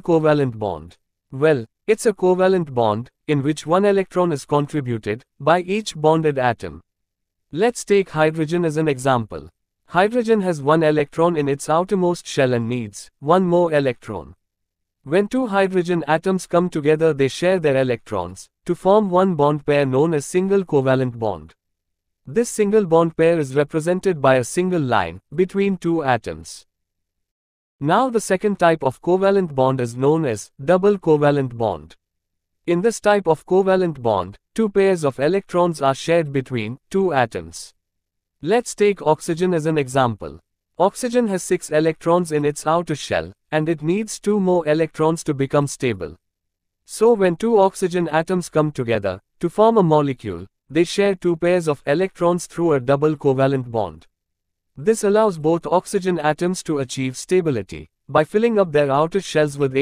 covalent bond? Well, it's a covalent bond, in which one electron is contributed, by each bonded atom. Let's take hydrogen as an example. Hydrogen has one electron in its outermost shell and needs one more electron. When two hydrogen atoms come together they share their electrons, to form one bond pair known as single covalent bond. This single bond pair is represented by a single line, between two atoms. Now the second type of covalent bond is known as double covalent bond. In this type of covalent bond, two pairs of electrons are shared between two atoms. Let's take oxygen as an example. Oxygen has 6 electrons in its outer shell, and it needs 2 more electrons to become stable. So when two oxygen atoms come together, to form a molecule, they share two pairs of electrons through a double covalent bond. This allows both oxygen atoms to achieve stability, by filling up their outer shells with